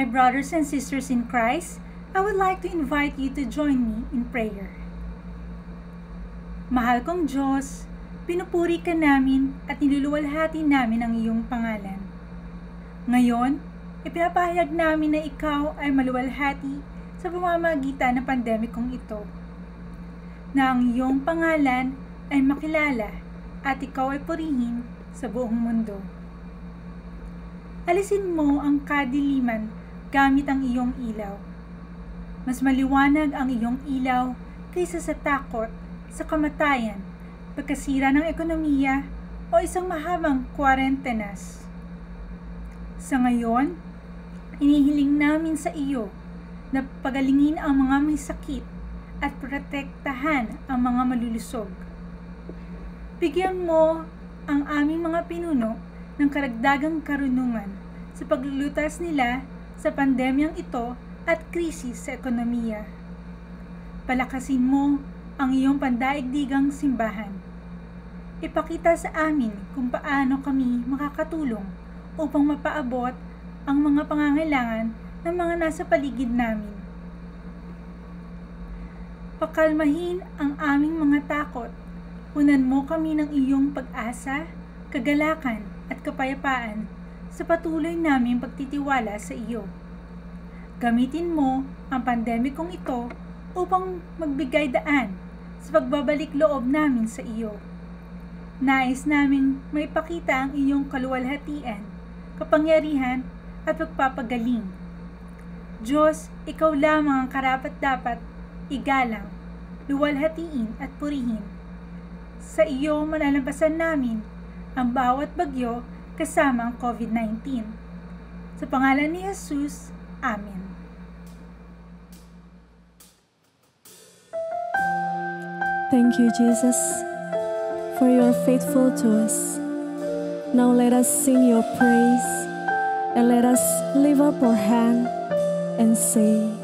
My brothers and sisters in Christ, I would like to invite you to join me in prayer. Mahal kong Diyos, pinupuri ka namin at niluluwalhati namin ang iyong pangalan. Ngayon, ipinapahayag namin na ikaw ay maluwalhati sa pamamagitan ng pandemikong ito. Na ang iyong pangalan ay makilala at ikaw ay purihin sa buong mundo. Alisin mo ang kadiliman gamit ang iyong ilaw. Mas maliwanag ang iyong ilaw kaysa sa takot, sa kamatayan, pagkasira ng ekonomiya o isang mahabang kwarentenas. Sa ngayon, inihiling namin sa iyo na pagalingin ang mga may sakit at protektahan ang mga malulusog. Bigyan mo ang aming mga pinuno ng karagdagang karunungan sa paglulutas nila sa pandemyang ito at krisis sa ekonomiya. Palakasin mo ang iyong pandaigdigang simbahan. Ipakita sa amin kung paano kami makakatulong upang mapaabot ang mga pangangailangan ng mga nasa paligid namin. Pakalmahin ang aming mga takot. Punan mo kami ng iyong pag-asa, kagalakan at kapayapaan sa patuloy naming pagtitiwala sa iyo. Gamitin mo ang pandemikong ito upang magbigay daan sa pagbabalik loob namin sa iyo. Nais naming maipakita ang iyong kaluwalhatian, kapangyarihan at pagpapagaling. Diyos, ikaw lamang ang karapat dapat igalang, luwalhatiin at purihin. Sa iyo manalampasan namin ang bawat bagyo kasama ang COVID-19. Sa pangalan ni Jesus, Amen. Thank you, Jesus, for you are faithful to us. Now let us sing your praise and let us lift up our hand and say,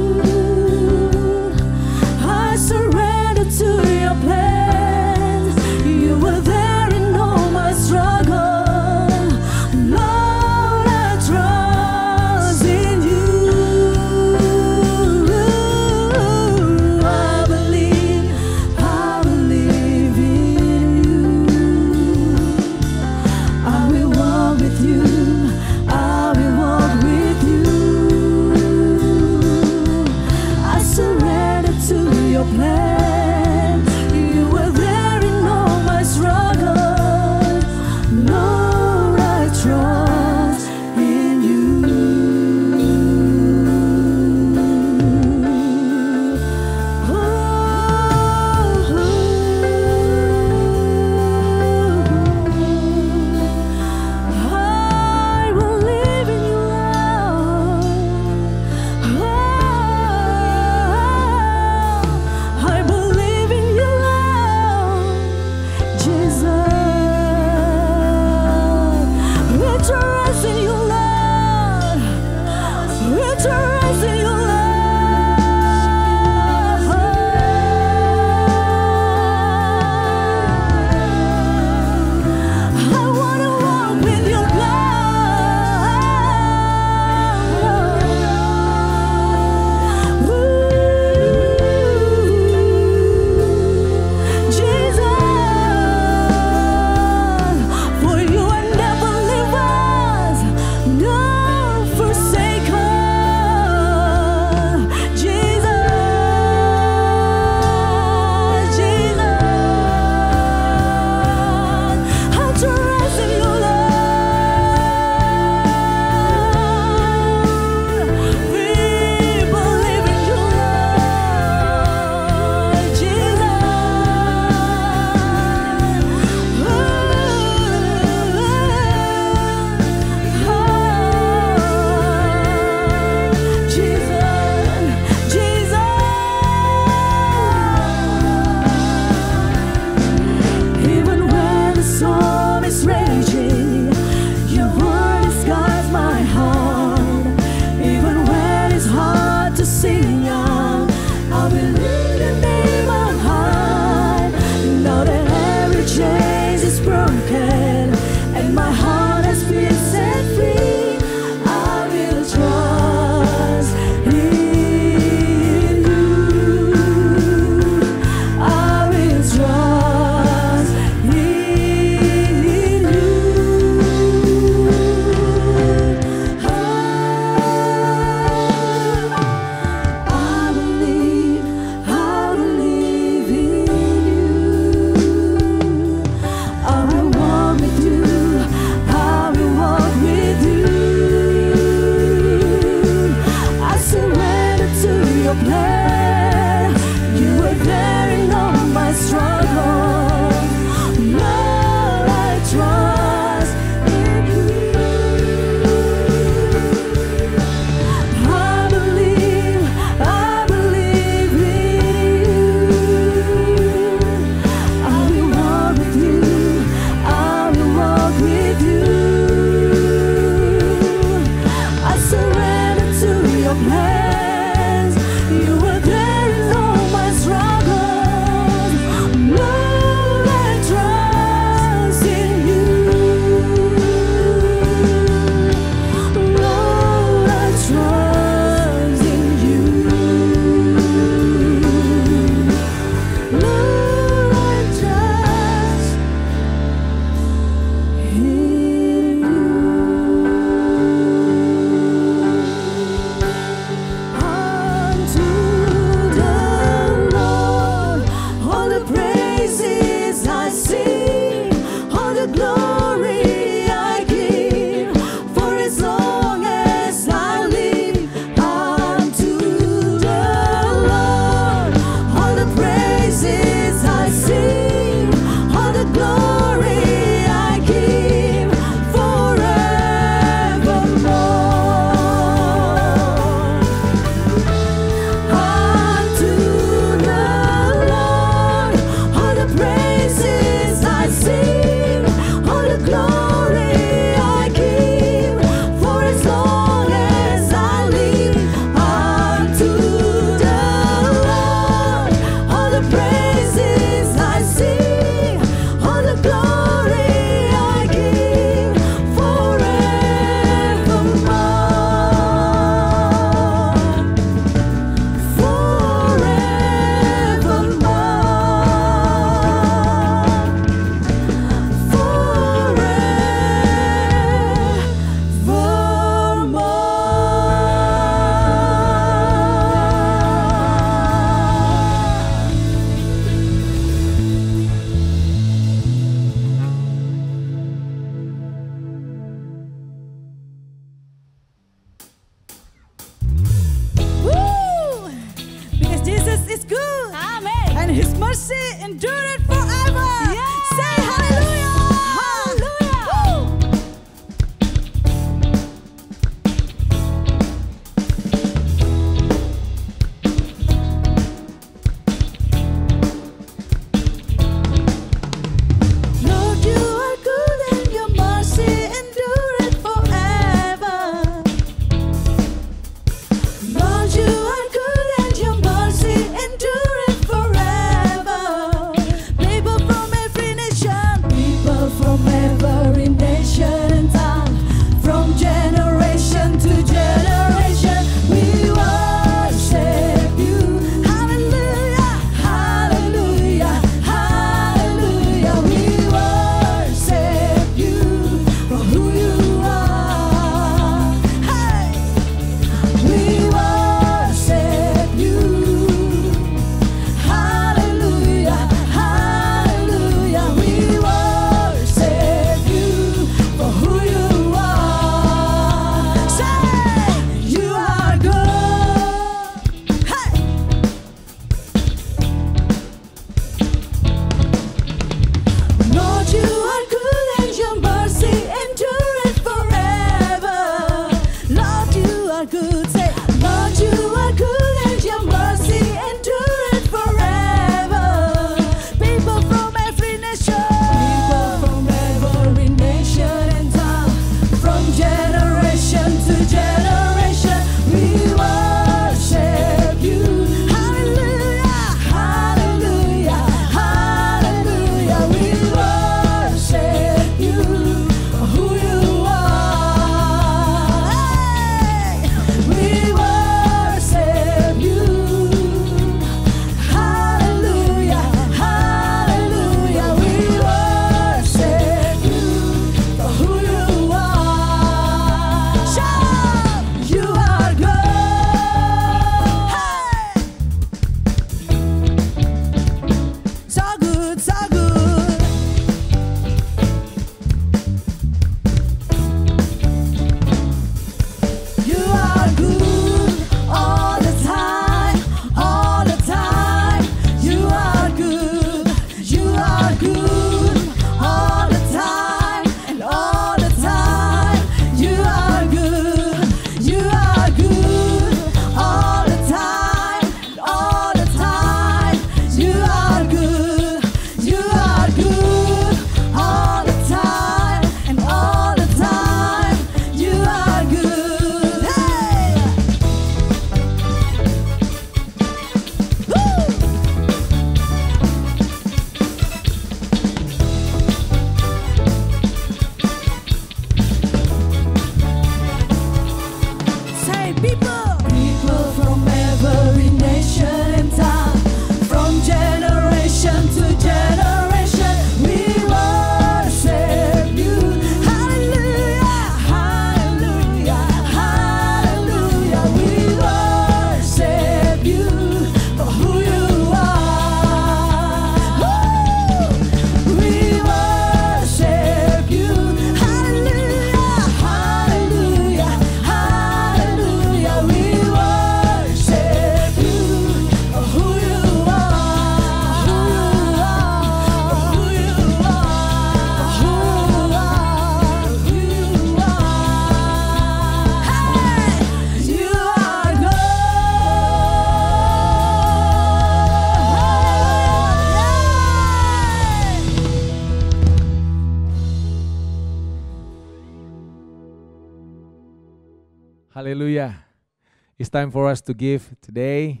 It's time for us to give today,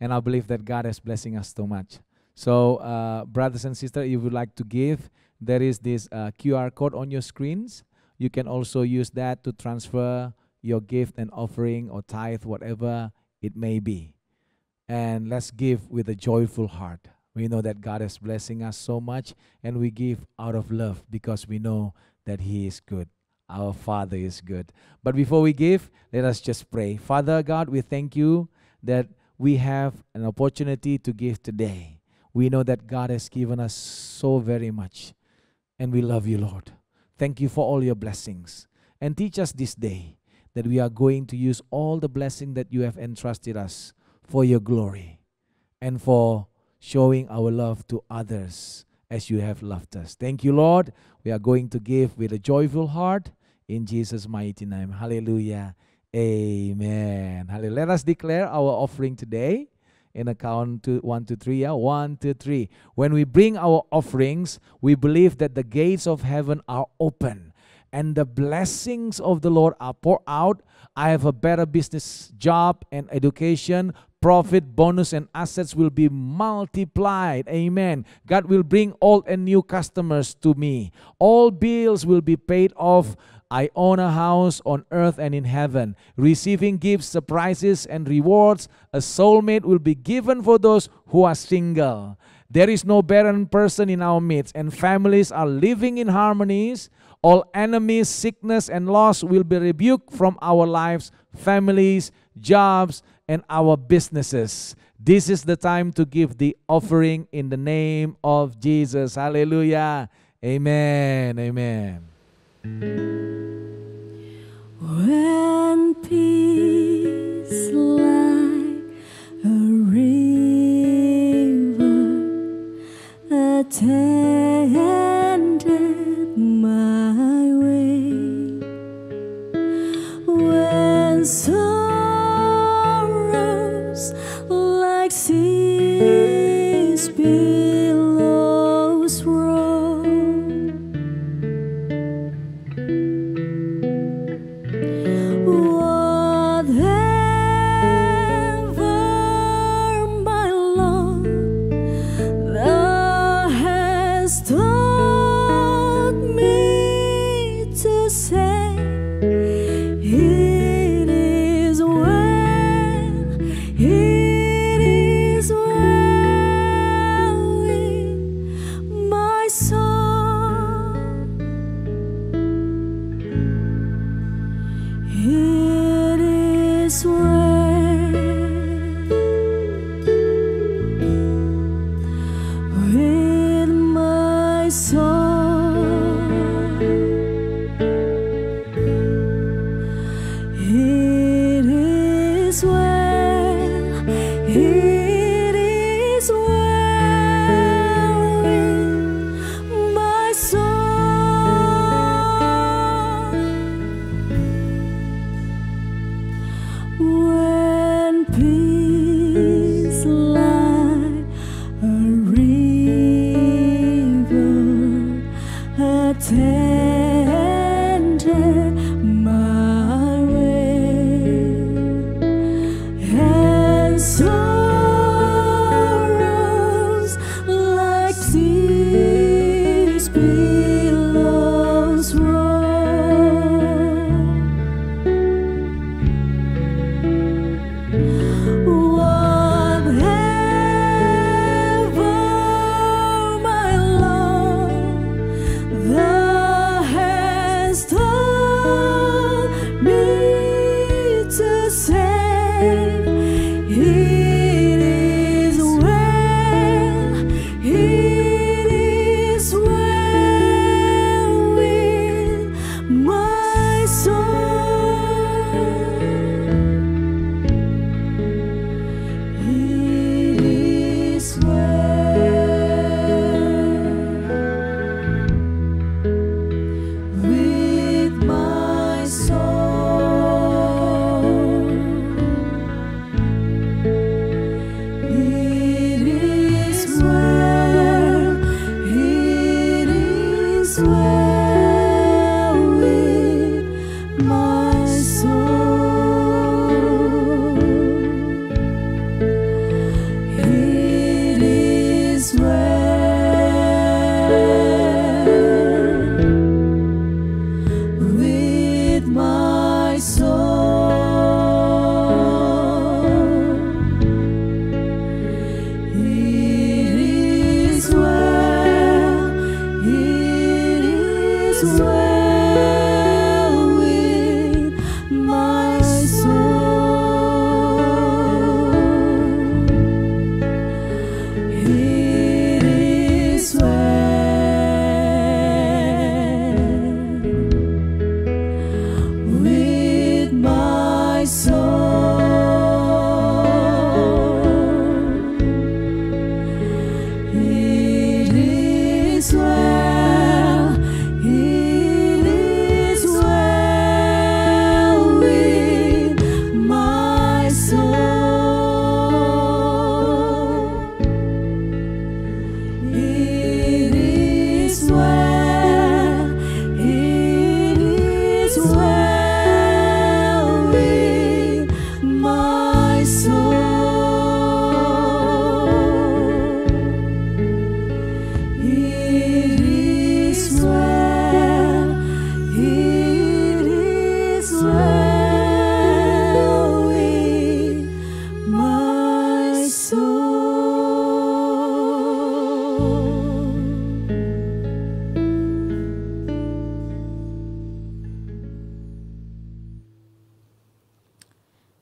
and I believe that God is blessing us so much. So, uh, brothers and sisters, if you would like to give, there is this uh, QR code on your screens. You can also use that to transfer your gift and offering or tithe, whatever it may be. And let's give with a joyful heart. We know that God is blessing us so much, and we give out of love because we know that He is good. Our Father is good. But before we give, let us just pray. Father God, we thank you that we have an opportunity to give today. We know that God has given us so very much, and we love you, Lord. Thank you for all your blessings. And teach us this day that we are going to use all the blessing that you have entrusted us for your glory and for showing our love to others as you have loved us. Thank you, Lord. We are going to give with a joyful heart in Jesus' mighty name. Hallelujah. Amen. Hallelujah. Let us declare our offering today in a count to one, two, three. Yeah, one, two, three. When we bring our offerings, we believe that the gates of heaven are open and the blessings of the Lord are poured out. I have a better business job and education. Profit, bonus, and assets will be multiplied. Amen. God will bring old and new customers to me. All bills will be paid off. I own a house on earth and in heaven, receiving gifts, surprises, and rewards. A soulmate will be given for those who are single. There is no barren person in our midst, and families are living in harmonies. All enemies, sickness, and loss will be rebuked from our lives, families, jobs, and our businesses. This is the time to give the offering in the name of Jesus. Hallelujah. Amen. Amen. When peace like a river attended my way, when sorrows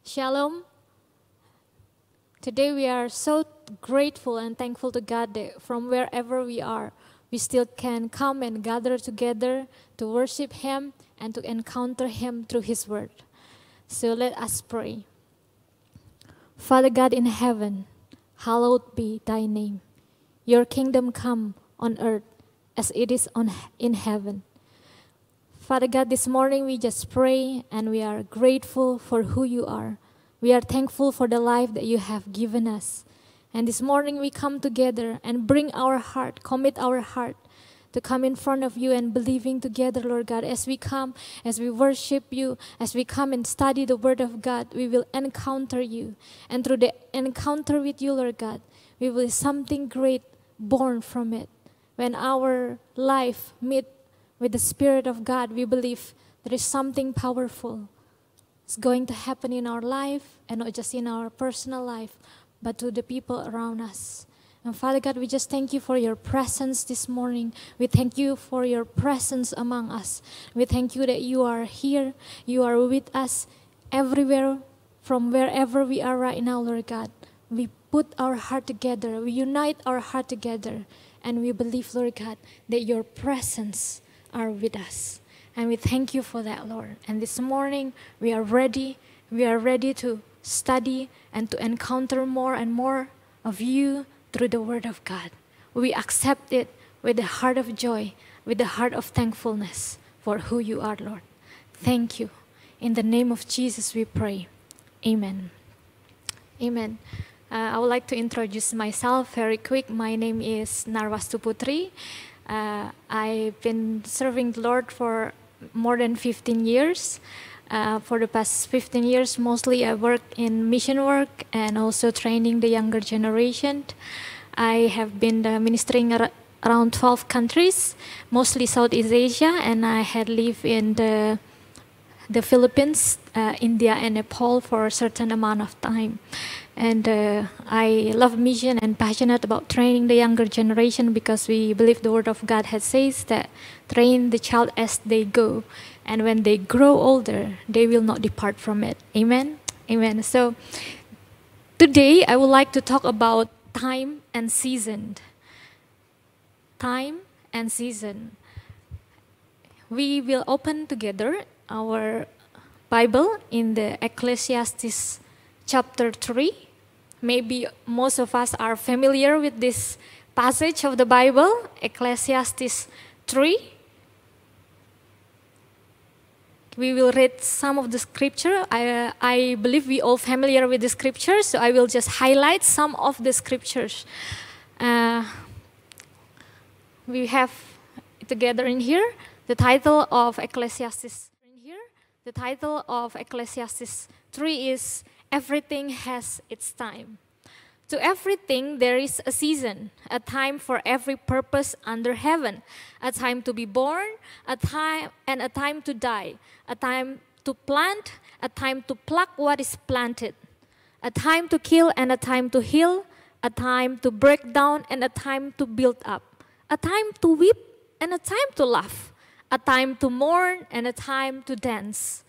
Shalom. Today we are so grateful and thankful to God that from wherever we are, we still can come and gather together to worship Him and to encounter Him through His Word. So let us pray. Father God in heaven, hallowed be thy name. Your kingdom come on earth as it is on, in heaven. Father God, this morning we just pray and we are grateful for who you are. We are thankful for the life that you have given us. And this morning we come together and bring our heart, commit our heart to come in front of you and believing together, Lord God. As we come, as we worship you, as we come and study the Word of God, we will encounter you. And through the encounter with you, Lord God, we will something great born from it. When our life meet with the Spirit of God, we believe there is something powerful. It's going to happen in our life and not just in our personal life, but to the people around us. And Father God, we just thank you for your presence this morning. We thank you for your presence among us. We thank you that you are here, you are with us everywhere, from wherever we are right now, Lord God. We put our heart together, we unite our heart together, and we believe, Lord God, that your presence are with us. And we thank you for that, Lord. And this morning, we are ready. We are ready to study and to encounter more and more of you through the Word of God. We accept it with a heart of joy, with a heart of thankfulness for who you are, Lord. Thank you. In the name of Jesus, we pray. Amen. Amen. Uh, I would like to introduce myself very quick. My name is Narwastu Putri. Uh, I've been serving the Lord for more than 15 years. Uh, for the past 15 years, mostly I worked in mission work and also training the younger generation. I have been ministering ar- around 12 countries, mostly Southeast Asia, and I had lived in the the Philippines, uh, India, and Nepal for a certain amount of time. And uh, I love mission and passionate about training the younger generation because we believe the Word of God has says that train the child as they go, and when they grow older, they will not depart from it. Amen. Amen. So today I would like to talk about time and season. Time and season. We will open together our Bible in the Ecclesiastes chapter 3 Maybe most of us are familiar with this passage of the Bible, Ecclesiastes 3. We will read some of the scripture. I, I believe we all familiar with the scripture, so I will just highlight some of the scriptures. Uh, we have together in here the title of Ecclesiastes. In here, the title of Ecclesiastes 3 is everything has its time. To everything there is a season, a time for every purpose under heaven, a time to be born, a time and a time to die, a time to plant, a time to pluck what is planted, a time to kill and a time to heal, a time to break down and a time to build up, a time to weep and a time to laugh, a time to mourn and a time to dance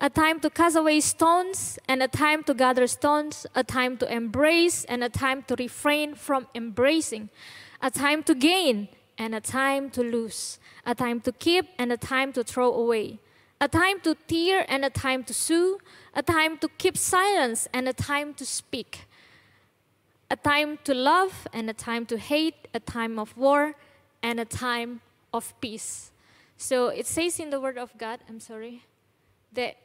a time to cast away stones, and a time to gather stones, a time to embrace, and a time to refrain from embracing, a time to gain, and a time to lose, a time to keep, and a time to throw away, a time to tear, and a time to sue, a time to keep silence, and a time to speak, a time to love, and a time to hate, a time of war, and a time of peace. So it says in the Word of God, I'm sorry, that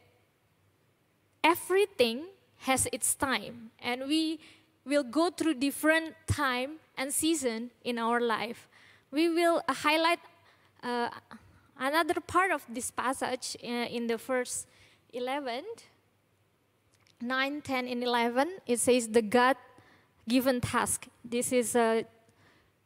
everything has its time and we will go through different time and season in our life. We will uh, highlight uh, another part of this passage uh, in the verse 11 9 10 and 11 it says the god given task. This is uh,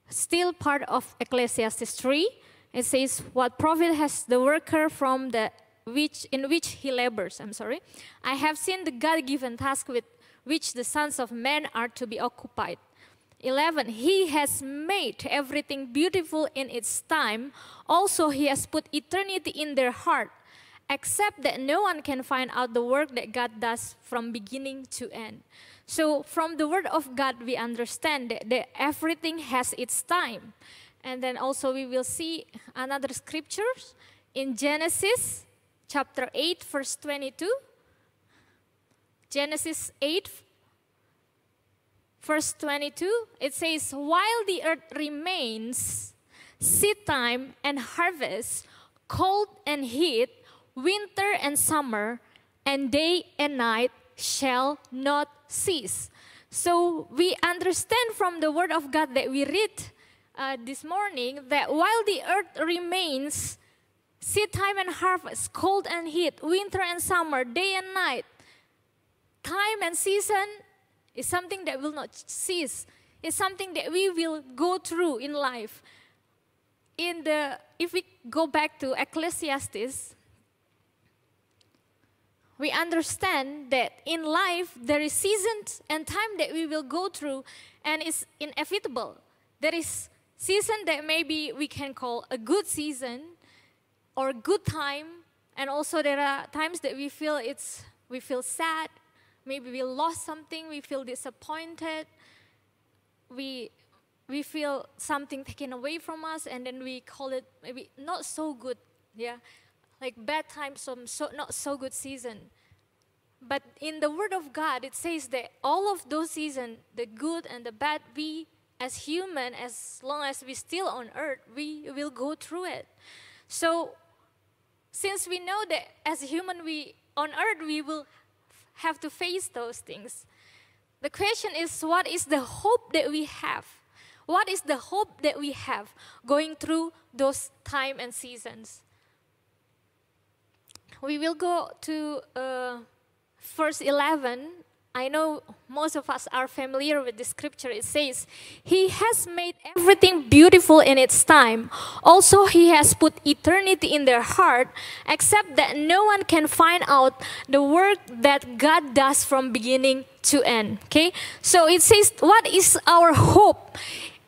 still part of ecclesiastes 3 it says what profit has the worker from the which, in which he labors. I'm sorry. I have seen the God given task with which the sons of men are to be occupied. 11. He has made everything beautiful in its time. Also, he has put eternity in their heart. except that no one can find out the work that God does from beginning to end. So, from the Word of God, we understand that, that everything has its time. And then also, we will see another scriptures in Genesis chapter 8, verse 22. Genesis 8, verse 22, it says, While the earth remains, seed time and harvest, cold and heat, winter and summer, and day and night shall not cease. So we understand from the word of God that we read uh, this morning that while the earth remains, seed time and harvest, cold and heat, winter and summer, day and night, time and season is something that will not cease. It's something that we will go through in life. In the if we go back to Ecclesiastes, we understand that in life there is seasons and time that we will go through and it's inevitable. There is season that maybe we can call a good season or good time and also there are times that we feel it's we feel sad, maybe we lost something, we feel disappointed, we we feel something taken away from us and then we call it maybe not so good yeah? Like bad times some so not so good season. But in the word of god it says that all of those seasons the good and the bad we as human as long as we still on earth we will go through it. So since we know that as a human we on earth we will have to face those things the question is what is the hope that we have what is the hope that we have going through those time and seasons? We will go to uh, verse 11. I know most of us are familiar with the scripture. It says, He has made everything beautiful in its time. Also, He has put eternity in their heart, except that no one can find out the work that God does from beginning to end. Okay? So it says, What is our hope?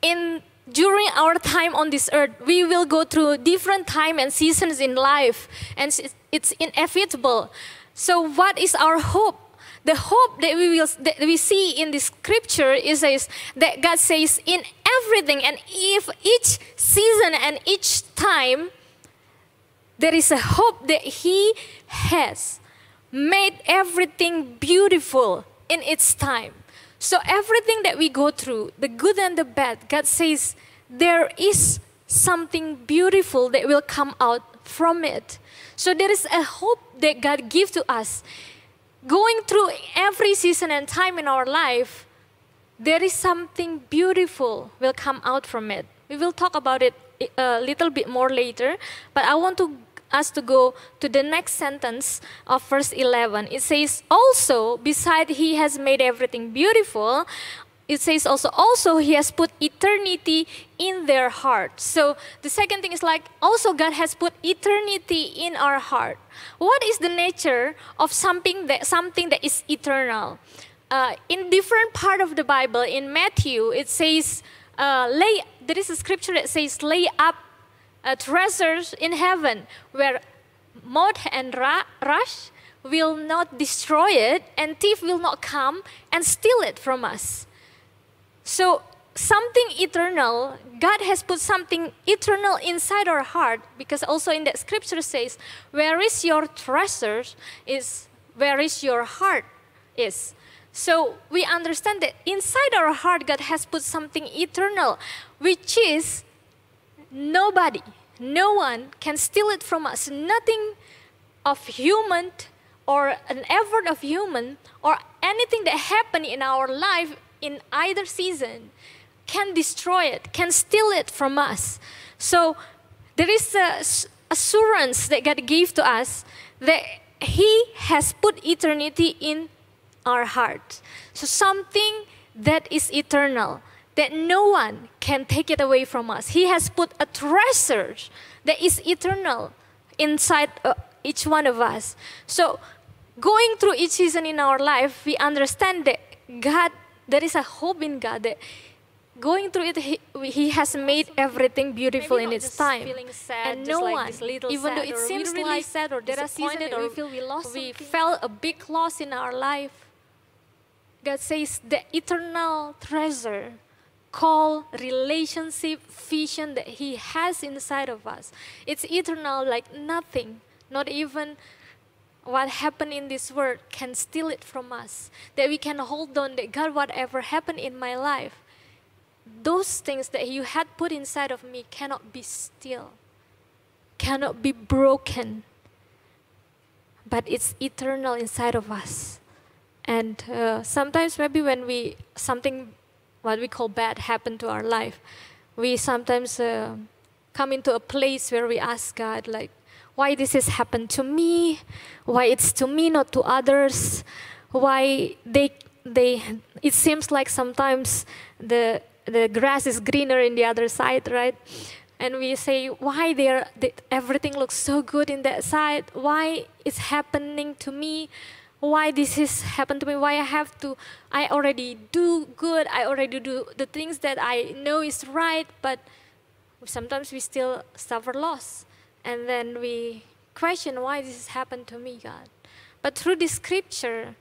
in during our time on this earth, we will go through different time and seasons in life, and it's inevitable. So, what is our hope? The hope that we will that we see in the scripture is, is that God says in everything and if each season and each time there is a hope that He has made everything beautiful in its time. So everything that we go through, the good and the bad, God says there is something beautiful that will come out from it. So there is a hope that God gives to us. Going through every season and time in our life, there is something beautiful will come out from it. We will talk about it a little bit more later, but I want to us to go to the next sentence of verse 11. It says, Also, beside he has made everything beautiful, it says also, also he has put eternity in their heart. So the second thing is like, also God has put eternity in our heart. What is the nature of something that something that is eternal? Uh, in different part of the Bible, in Matthew, it says, uh, lay. There is a scripture that says, lay up uh, treasures in heaven where moth and ra- rush will not destroy it and thief will not come and steal it from us. So something eternal, God has put something eternal inside our heart because also in that scripture says, where is your treasure is where is your heart is. So we understand that inside our heart God has put something eternal which is Nobody, no one can steal it from us. Nothing of human or an effort of human or anything that happened in our life in either season can destroy it, can steal it from us. So there is a assurance that God gave to us that He has put eternity in our heart. So something that is eternal that no one can take it away from us. He has put a treasure that is eternal inside uh, each one of us. So, going through each season in our life, we understand that God, there is a hope in God that going through it, he, he has made everything beautiful in its time. sad, and no like one, even though it seems really like sad or there are seasons disappointed, or we feel we lost we something. felt a big loss in our life. God says the eternal treasure called relationship vision that He has inside of us. It's eternal, like nothing, not even what happened in this world can steal it from us. That we can hold on that God, whatever happened in my life, those things that you had put inside of me cannot be still, cannot be broken, but it's eternal inside of us. And uh, sometimes, maybe when we something what we call bad happen to our life, we sometimes uh, come into a place where we ask God, like, why this has happened to me, why it's to me, not to others, why they they. It seems like sometimes the the grass is greener in the other side, right? And we say, why there everything looks so good in that side? Why it's happening to me? Why this has happened to me? Why I have to? I already do good. I already do the things that I know is right, but sometimes we still suffer loss, and then we question why this has happened to me, God. But through this scripture,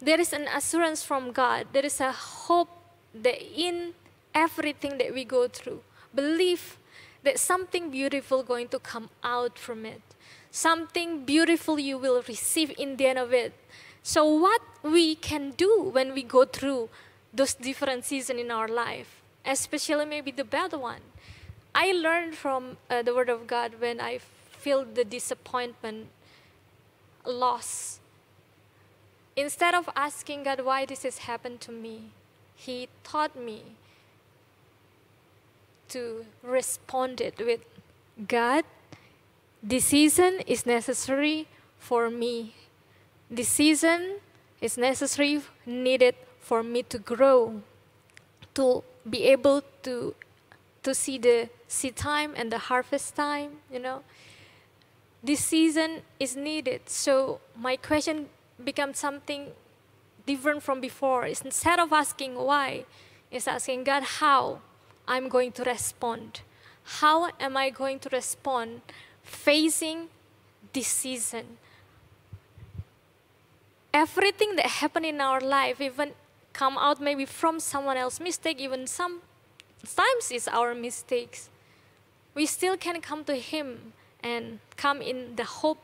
there is an assurance from God. There is a hope that in everything that we go through, believe that something beautiful going to come out from it. Something beautiful you will receive in the end of it. So what we can do when we go through those different seasons in our life, especially maybe the bad one. I learned from uh, the Word of God when I feel the disappointment, loss. Instead of asking God why this has happened to me, He taught me to respond it with God, this season is necessary for me. This season is necessary, needed for me to grow, to be able to to see the seed time and the harvest time, you know. This season is needed. So my question becomes something different from before. Instead of asking why, it's asking God how I'm going to respond. How am I going to respond facing this season? Everything that happened in our life, even come out maybe from someone else's mistake, even sometimes it's our mistakes. We still can come to Him and come in the hope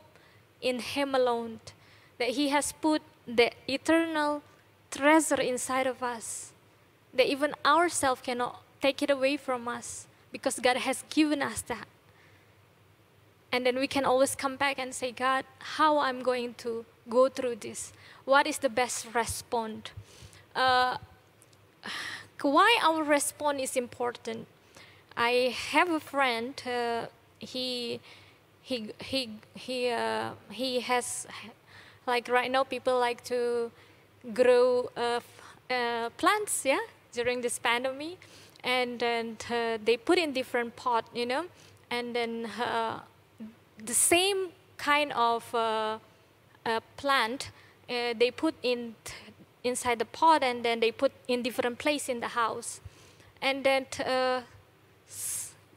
in Him alone that He has put the eternal treasure inside of us that even ourselves cannot take it away from us because God has given us that. And then we can always come back and say, God, how I'm going to go through this? What is the best response? Uh, why our response is important? I have a friend. Uh, he he he he uh, he has like right now people like to grow uh, uh, plants, yeah, during this pandemic, and then uh, they put in different pot, you know, and then uh, the same kind of plant they put in inside the pot, and then they put in different place in the house, and then uh,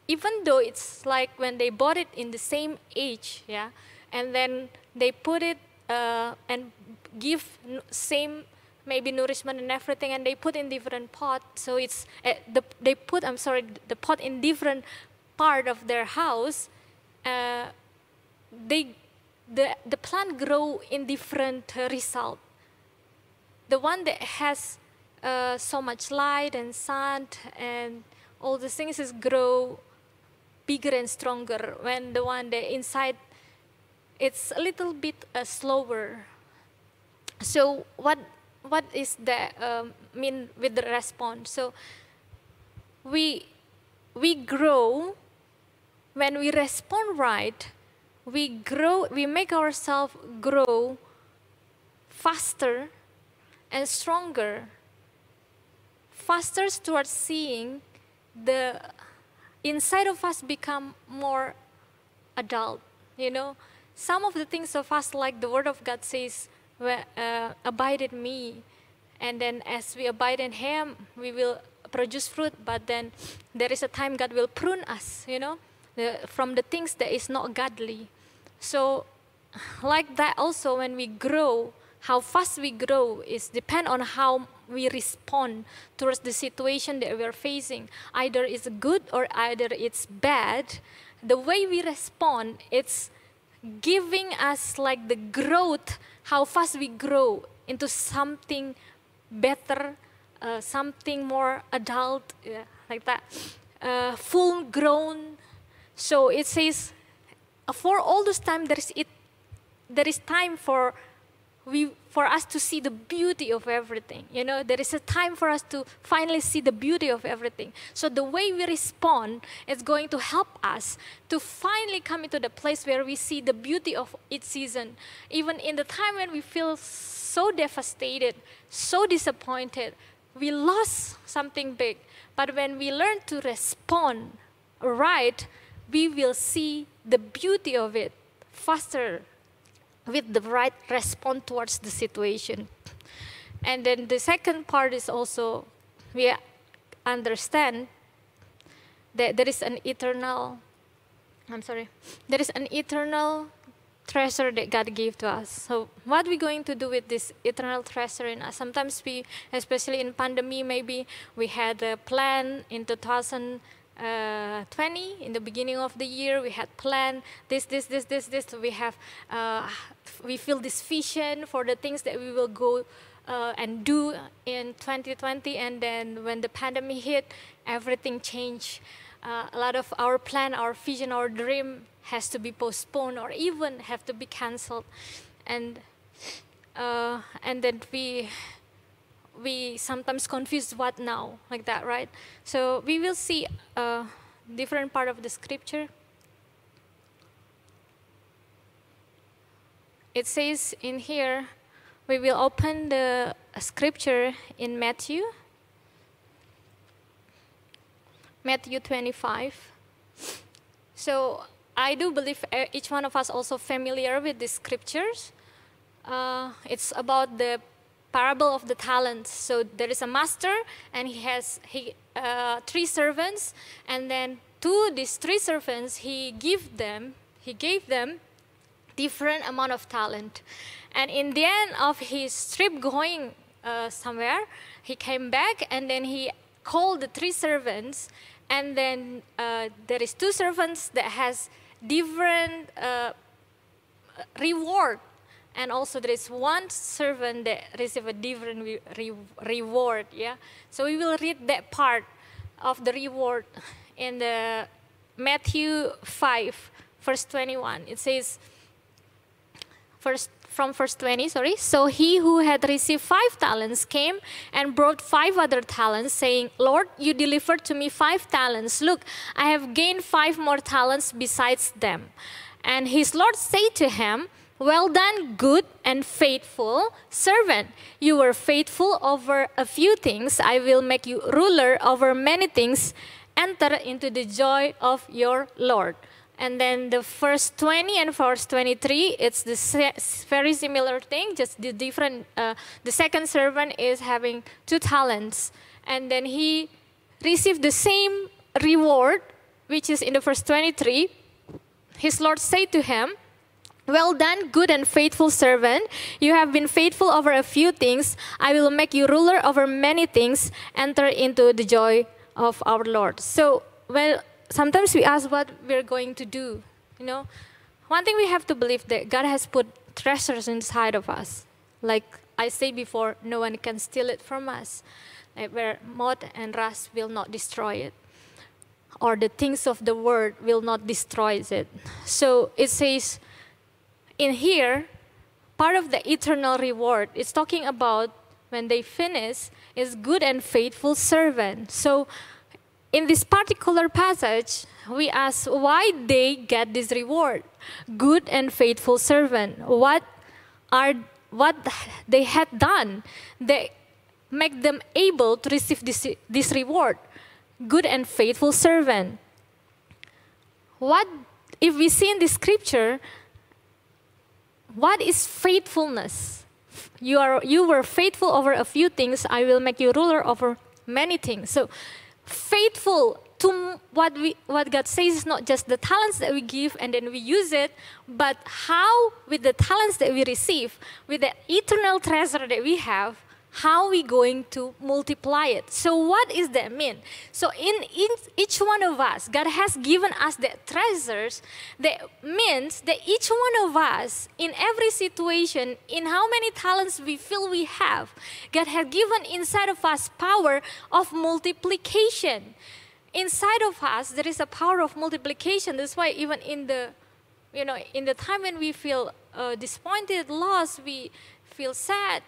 even though it's like when they bought it in the same age, yeah, and then they put it uh, and give same maybe nourishment and everything and they put in different pot. So it's uh, the, they put i'm sorry the pot in different part of their house uh, they the, the plant grow in different uh, result the one that has uh, so much light and sun and all the things is grow bigger and stronger when the one that inside it's a little bit uh, slower. So what what is the um, mean with the response? So we we grow when we respond right we grow we make ourselves grow faster and stronger faster towards seeing the inside of us become more adult you know some of the things of us like the word of god says uh, abide in me and then as we abide in him we will produce fruit, but then there is a time God will prune us, you know, the, from the things that is not godly. So, like that also when we grow, how fast we grow is depend on how we respond towards the situation that we're facing. Either it's good or either it's bad. The way we respond, it's giving us like the growth, how fast we grow into something better, uh, something more adult, yeah, like that, uh, full grown. So it says, for all this time, there is it, there is time for we for us to see the beauty of everything. You know there is a time for us to finally see the beauty of everything. So the way we respond is going to help us to finally come into the place where we see the beauty of each season. Even in the time when we feel so devastated so disappointed we lost something big. But when we learn to respond right we will see the beauty of it faster with the right response towards the situation. And then the second part is also we understand that there is an eternal, I'm sorry, there is an eternal treasure that God gave to us. So what are we going to do with this eternal treasure in us? Uh, sometimes we, especially in pandemic, maybe we had a plan in 2000 uh, 20 in the beginning of the year we had planned this this this this this. We have uh, we feel this vision for the things that we will go uh, and do in 2020 and then when the pandemic hit everything changed. Uh, a lot of our plan our vision our dream has to be postponed or even have to be canceled and uh, and then we we sometimes confuse what now, like that, right? So we will see a different part of the scripture. It says in here, we will open the scripture in Matthew, Matthew 25. So I do believe each one of us also familiar with the scriptures. Uh, it's about the parable of the talents. So there is a master, and he has he, uh, three servants, and then to these three servants, he give them he gave them different amount of talent. And in the end of his trip going uh, somewhere, he came back, and then he called the three servants, and then uh, there is two servants that has different uh, reward and also there is one servant that receive a different re re reward yeah? So we will read that part of the reward in the matthew 5 verse 21 it says first from verse 20 sorry. So he who had received five talents came and brought five other talents saying lord you delivered to me five talents. Look i have gained five more talents besides them and his lord said to him well done, good and faithful servant. You were faithful over a few things. I will make you ruler over many things. Enter into the joy of your Lord. And then the verse 20 and verse 23, it's the very similar thing, just the different. Uh, the second servant is having two talents. And then he received the same reward, which is in the verse 23. His Lord said to him, well done, good and faithful servant. You have been faithful over a few things. I will make you ruler over many things. Enter into the joy of our Lord. So, well, sometimes we ask what we're going to do. You know, one thing we have to believe that God has put treasures inside of us. Like I said before, no one can steal it from us. Like where moth and rust will not destroy it or the things of the world will not destroy it. So it says, in here, part of the eternal reward is talking about when they finish is good and faithful servant. So in this particular passage, we ask why they get this reward. Good and faithful servant. What are what they had done? They make them able to receive this, this reward. Good and faithful servant. What if we see in the scripture what is faithfulness? You, are, you were faithful over a few things, I will make you ruler over many things. So, faithful to what we what God says is not just the talents that we give and then we use it, but how with the talents that we receive, with the eternal treasure that we have, how we going to multiply it. So what does that mean? So in, in each one of us god has given us the treasures that means that each one of us in every situation in how many talents we feel we have god has given inside of us power of multiplication. Inside of us there is a power of multiplication. That's why even in the you know in the time when we feel uh, disappointed lost we feel sad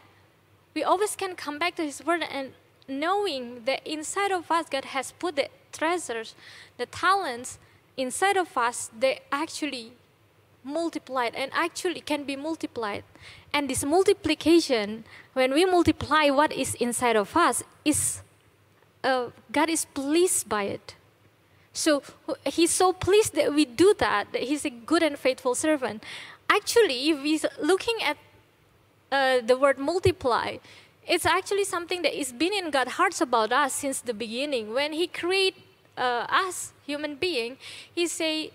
we always can come back to His Word and knowing that inside of us, God has put the treasures, the talents inside of us, they actually multiplied and actually can be multiplied. And this multiplication, when we multiply what is inside of us, is uh, God is pleased by it. So He's so pleased that we do that, that He's a good and faithful servant. Actually, if we're looking at uh, the word multiply, it's actually something that is been in God's hearts about us since the beginning. When He created uh, us, human being, He say,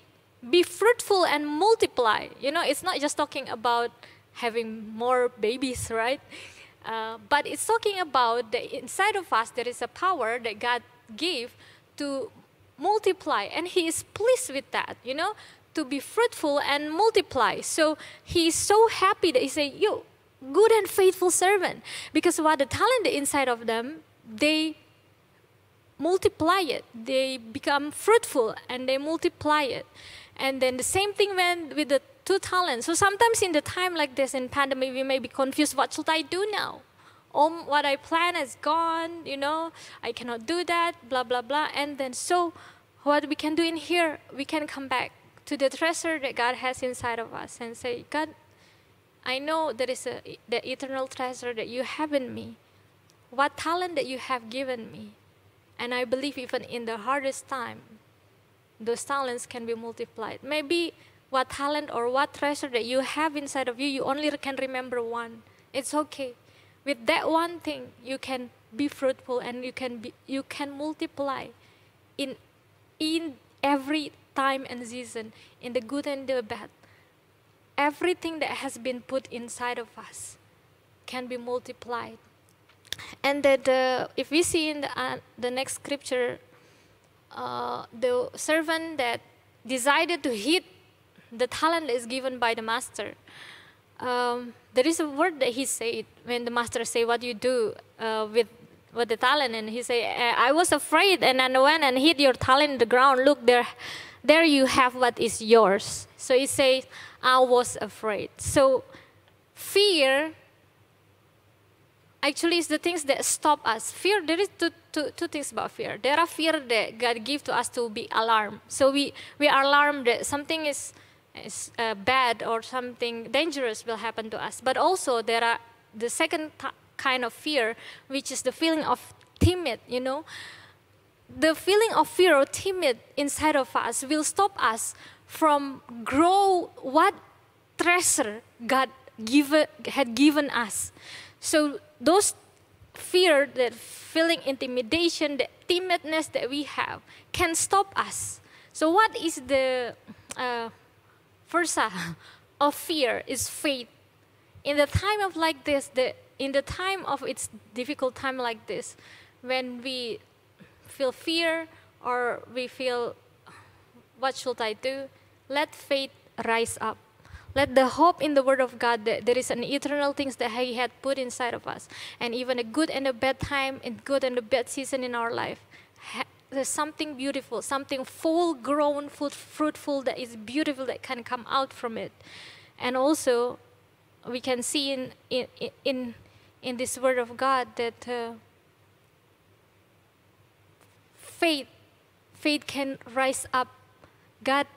"Be fruitful and multiply." You know, it's not just talking about having more babies, right? Uh, but it's talking about that inside of us there is a power that God gave to multiply, and He is pleased with that. You know, to be fruitful and multiply. So He is so happy that He say, "You." Good and faithful servant. Because what the talent inside of them, they multiply it. They become fruitful and they multiply it. And then the same thing when with the two talents. So sometimes in the time like this in pandemic, we may be confused. What should I do now? All what I plan is gone. You know, I cannot do that. Blah blah blah. And then so, what we can do in here, we can come back to the treasure that God has inside of us and say, God, I know there is a, the eternal treasure that you have in me, what talent that you have given me. And I believe even in the hardest time, those talents can be multiplied. Maybe what talent or what treasure that you have inside of you, you only can remember one. It's okay. With that one thing, you can be fruitful and you can be you can multiply in in every time and season, in the good and the bad everything that has been put inside of us can be multiplied. And that uh, if we see in the, uh, the next scripture, uh, the servant that decided to hit the talent is given by the master, um, there is a word that he said when the master say, "What do you do uh, with with the talent?" And he say, "I was afraid, and I went and hit your talent in the ground. Look there, there you have what is yours." So he says, I was afraid. So fear actually is the things that stop us. Fear, there is two, two, two things about fear. There are fear that God gives to us to be alarmed. So we, we are alarmed that something is, is uh, bad or something dangerous will happen to us. But also there are the second kind of fear, which is the feeling of timid, you know. The feeling of fear or timid inside of us will stop us from grow what treasure God give, had given us. So those fear, that feeling intimidation, the timidness that we have can stop us. So what is the uh, first of fear is faith. In the time of like this, the, in the time of its difficult time like this, when we feel fear or we feel what should I do? Let faith rise up. Let the hope in the Word of God that there is an eternal things that He had put inside of us, and even a good and a bad time, and good and a bad season in our life. There's something beautiful, something full grown, fruitful that is beautiful that can come out from it. And also, we can see in, in, in, in this Word of God that uh, faith, faith can rise up. God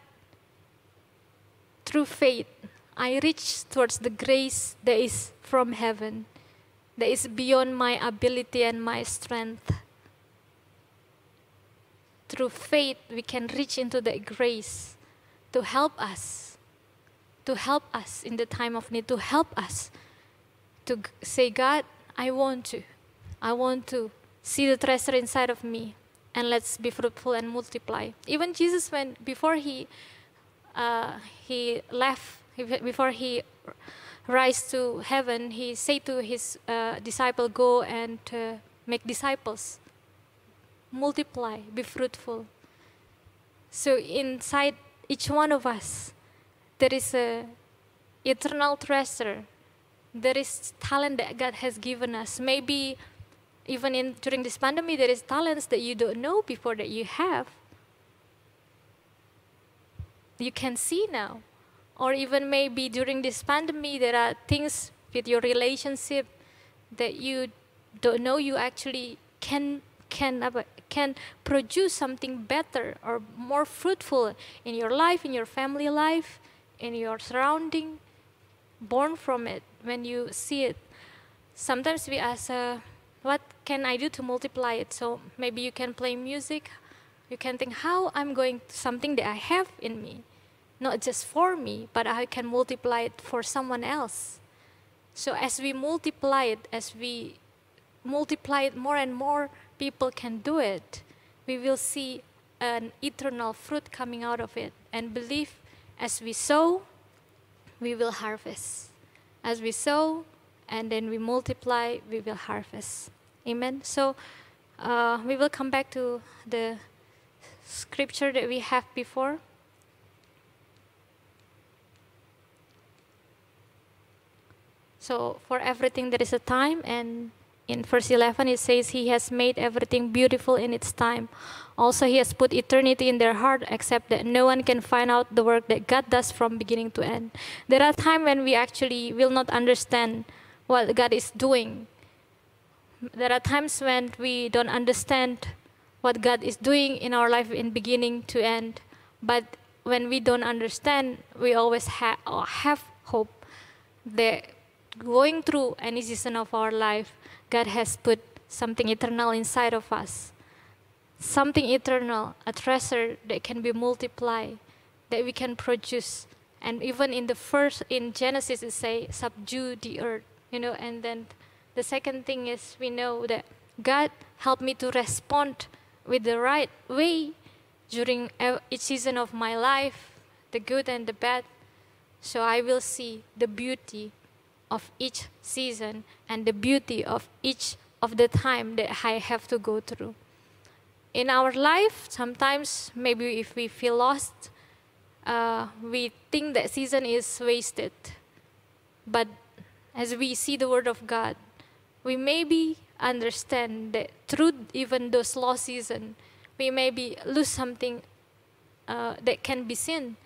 through faith, I reach towards the grace that is from heaven, that is beyond my ability and my strength. Through faith, we can reach into that grace to help us, to help us in the time of need, to help us to say, God, I want to. I want to see the treasure inside of me and let's be fruitful and multiply. Even Jesus, when before he uh, he left, before he rise to heaven, he said to his uh, disciple, "Go and uh, make disciples, multiply, be fruitful." So inside each one of us, there is a eternal treasure. There is talent that God has given us. Maybe even in during this pandemic, there is talents that you don't know before that you have. You can see now, or even maybe during this pandemic, there are things with your relationship that you don't know you actually can can can produce something better or more fruitful in your life, in your family life, in your surrounding, born from it when you see it. Sometimes we ask, uh, what can I do to multiply it? So maybe you can play music. You can think how I'm going to something that I have in me, not just for me, but I can multiply it for someone else. So as we multiply it, as we multiply it more and more, people can do it. We will see an eternal fruit coming out of it and believe as we sow, we will harvest. As we sow and then we multiply, we will harvest. Amen. So uh, we will come back to the scripture that we have before. So for everything there is a time and in verse 11 it says he has made everything beautiful in its time. Also he has put eternity in their heart except that no one can find out the work that god does from beginning to end. There are times when we actually will not understand what god is doing. There are times when we don't understand what god is doing in our life in beginning to end but when we don't understand we always ha- have hope that going through any season of our life God has put something eternal inside of us. Something eternal, a treasure that can be multiplied, that we can produce. And even in the first, in Genesis, it say, subdue the earth, you know, and then the second thing is we know that God helped me to respond with the right way during each season of my life, the good and the bad. So I will see the beauty of each season and the beauty of each of the time that I have to go through. In our life, sometimes maybe if we feel lost, uh, we think that season is wasted. But as we see the Word of God, we maybe understand that through even those lost season, we maybe lose something uh, that can be seen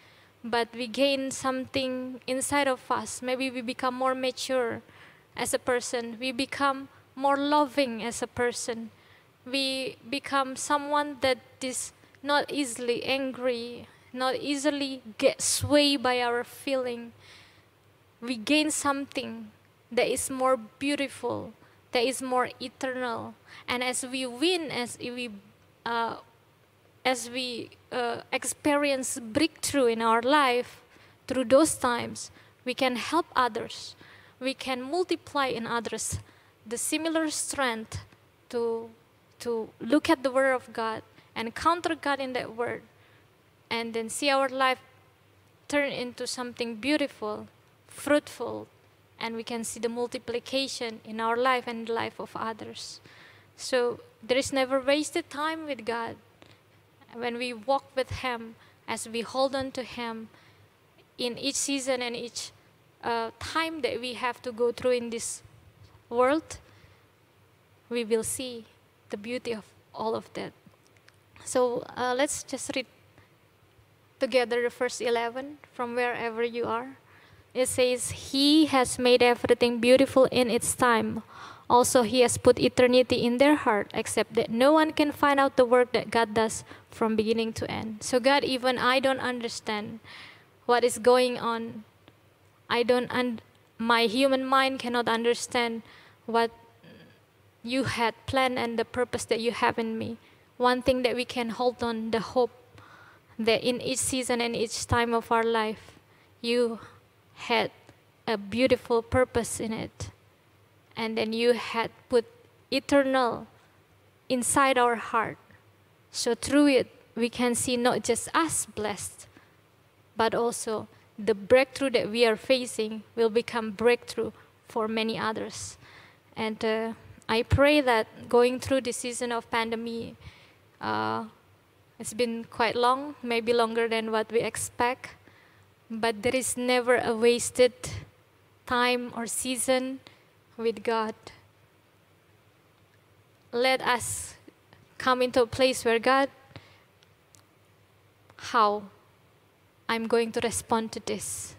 but we gain something inside of us. Maybe we become more mature as a person. We become more loving as a person. We become someone that is not easily angry, not easily get swayed by our feeling. We gain something that is more beautiful, that is more eternal. And as we win, as we uh, as we uh, experience breakthrough in our life through those times, we can help others. We can multiply in others the similar strength to, to look at the Word of God and counter God in that Word and then see our life turn into something beautiful, fruitful, and we can see the multiplication in our life and the life of others. So there is never wasted time with God when we walk with Him, as we hold on to Him in each season and each uh, time that we have to go through in this world, we will see the beauty of all of that. So uh, let's just read together the first 11 from wherever you are. It says, He has made everything beautiful in its time. Also, He has put eternity in their heart, except that no one can find out the work that God does from beginning to end. So, God, even I don't understand what is going on. I don't, un- my human mind cannot understand what you had planned and the purpose that you have in me. One thing that we can hold on the hope that in each season and each time of our life, you had a beautiful purpose in it and then you had put eternal inside our heart. So through it, we can see not just us blessed, but also the breakthrough that we are facing will become breakthrough for many others. And uh, I pray that going through the season of pandemic, uh, it's been quite long, maybe longer than what we expect, but there is never a wasted time or season with God. Let us come into a place where God, how I'm going to respond to this.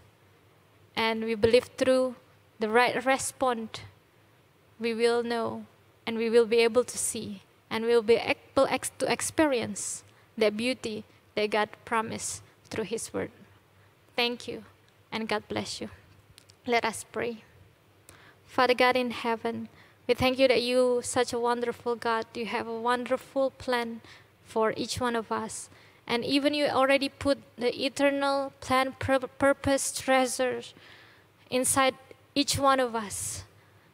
And we believe through the right response, we will know and we will be able to see and we will be able to experience the beauty that God promised through His Word. Thank you, and God bless you. Let us pray. Father God in heaven, we thank you that you, such a wonderful God, you have a wonderful plan for each one of us. And even you already put the eternal plan, purpose, treasure inside each one of us.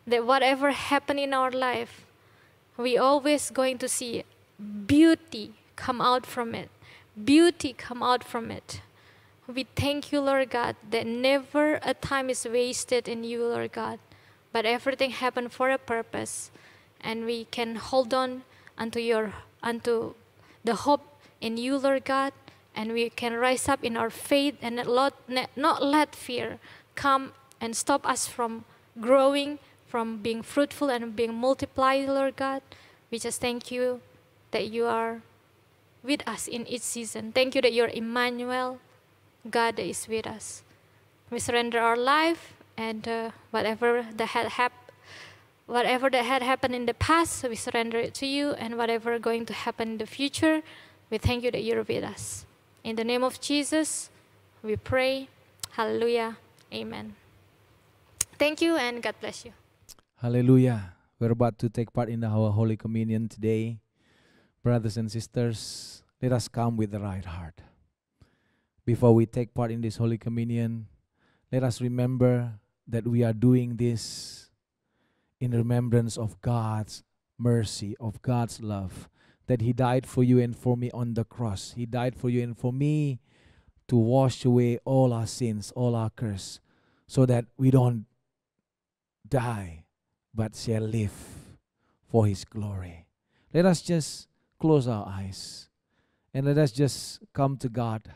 That whatever happened in our life, we always going to see beauty come out from it. Beauty come out from it. We thank you, Lord God, that never a time is wasted in you, Lord God, but everything happened for a purpose, and we can hold on unto your unto the hope in you, Lord God, and we can rise up in our faith and not, not let fear come and stop us from growing, from being fruitful and being multiplied, Lord God. We just thank you that you are with us in each season. Thank you that you're Emmanuel, God is with us. We surrender our life and uh, whatever that had happened. Whatever that had happened in the past, we surrender it to you, and whatever going to happen in the future, we thank you that you're with us. In the name of Jesus, we pray. Hallelujah. Amen. Thank you, and God bless you. Hallelujah. We're about to take part in our Holy Communion today. Brothers and sisters, let us come with the right heart. Before we take part in this Holy Communion, let us remember that we are doing this in remembrance of God's mercy, of God's love, that He died for you and for me on the cross. He died for you and for me to wash away all our sins, all our curse, so that we don't die but shall live for His glory. Let us just close our eyes and let us just come to God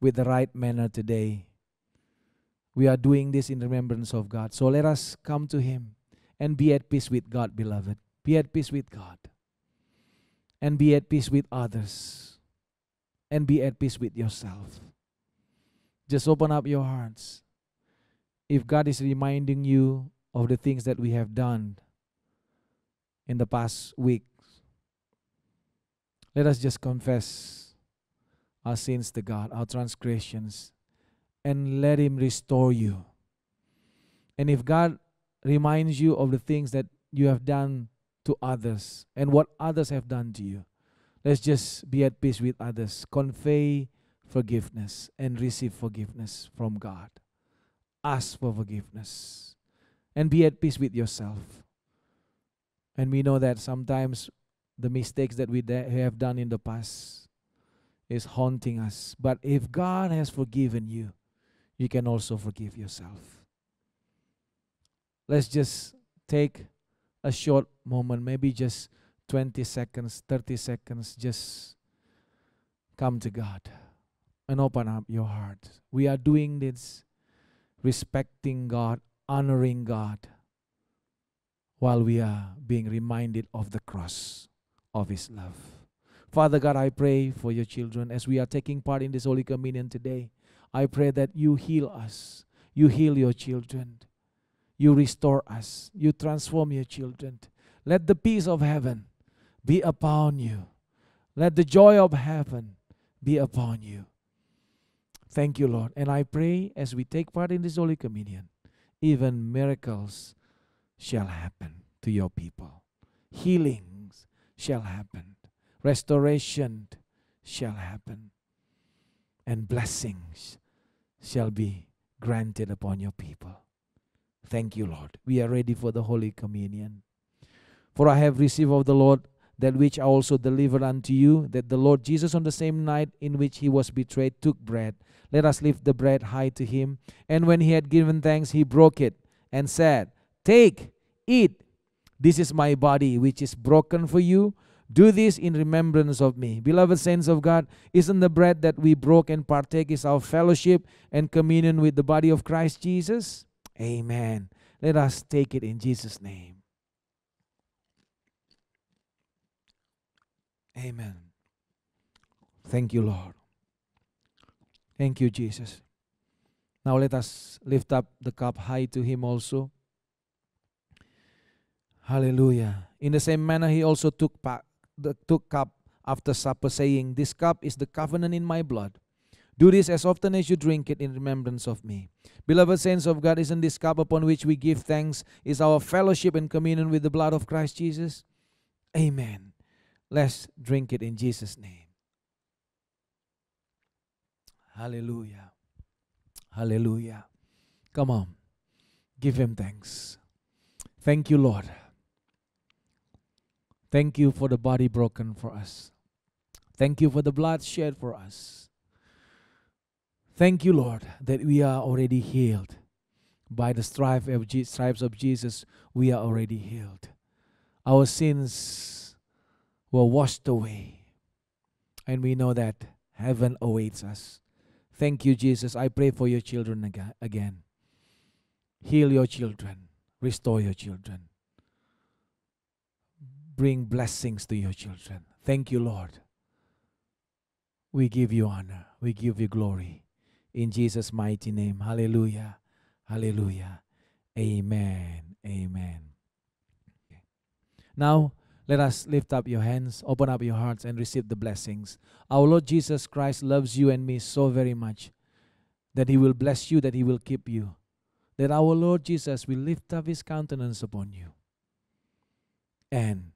with the right manner today. We are doing this in remembrance of God. So let us come to Him and be at peace with God, beloved. Be at peace with God. And be at peace with others. And be at peace with yourself. Just open up your hearts. If God is reminding you of the things that we have done in the past weeks, let us just confess our sins to God, our transgressions, and let Him restore you. And if God reminds you of the things that you have done to others and what others have done to you, let's just be at peace with others. Convey forgiveness and receive forgiveness from God. Ask for forgiveness and be at peace with yourself. And we know that sometimes the mistakes that we have done in the past is haunting us. But if God has forgiven you, you can also forgive yourself. Let's just take a short moment, maybe just 20 seconds, 30 seconds, just come to God and open up your heart. We are doing this respecting God, honoring God, while we are being reminded of the cross of His love. Father God, I pray for your children as we are taking part in this Holy Communion today. I pray that you heal us, you heal your children, you restore us, you transform your children. Let the peace of heaven be upon you. Let the joy of heaven be upon you. Thank you, Lord. And I pray as we take part in this Holy Communion, even miracles shall happen to your people. healings shall happen, restoration shall happen, and blessings shall be granted upon your people. Thank you, Lord. We are ready for the Holy Communion. For I have received of the Lord that which I also delivered unto you, that the Lord Jesus, on the same night in which he was betrayed, took bread. Let us lift the bread high to him. And when he had given thanks, he broke it and said, Take, eat. This is my body, which is broken for you. Do this in remembrance of me. Beloved saints of God, isn't the bread that we broke and partake is our fellowship and communion with the body of Christ Jesus? Amen. Let us take it in Jesus' name. Amen. Thank you, Lord. Thank you, Jesus. Now let us lift up the cup high to Him also. Hallelujah. In the same manner, He also took, pa- the, took cup after supper, saying, This cup is the covenant in my blood. Do this as often as you drink it in remembrance of me. Beloved saints of God, isn't this cup upon which we give thanks is our fellowship and communion with the blood of Christ Jesus? Amen. Let's drink it in Jesus' name. Hallelujah. Hallelujah. Come on. Give him thanks. Thank you, Lord. Thank you for the body broken for us. Thank you for the blood shed for us. Thank you, Lord, that we are already healed. By the stripes of, Jesus, we are already healed. Our sins were washed away. And we know that heaven awaits us. Thank you, Jesus. I pray for your children aga- again. Heal your children, restore your children, bring blessings to your children. Thank you, Lord. We give you honor, we give you glory. In Jesus' mighty name. Hallelujah. Hallelujah. Amen. Amen. Now, let us lift up your hands, open up your hearts, and receive the blessings. Our Lord Jesus Christ loves you and me so very much that He will bless you, that He will keep you, that our Lord Jesus will lift up His countenance upon you and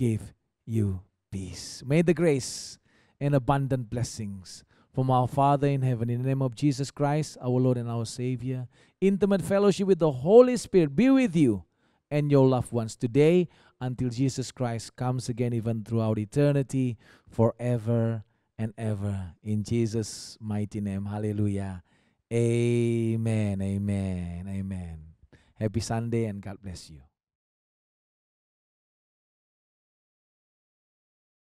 give you peace. May the grace and abundant blessings from our Father in heaven, in the name of Jesus Christ, our Lord and our Savior, intimate fellowship with the Holy Spirit be with you and your loved ones today until Jesus Christ comes again, even throughout eternity, forever and ever. In Jesus' mighty name. Hallelujah. Amen. Amen. Amen. Happy Sunday and God bless you.